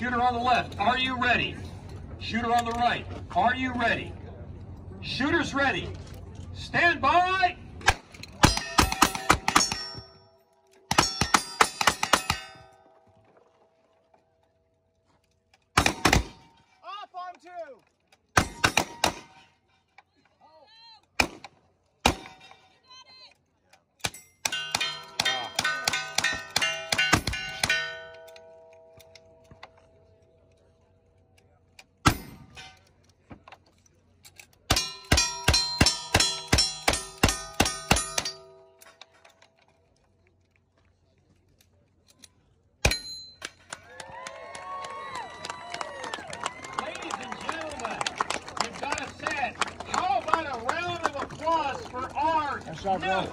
Shooter on the left, are you ready? Shooter on the right, are you ready? Shooters ready. Stand by. shot, bro.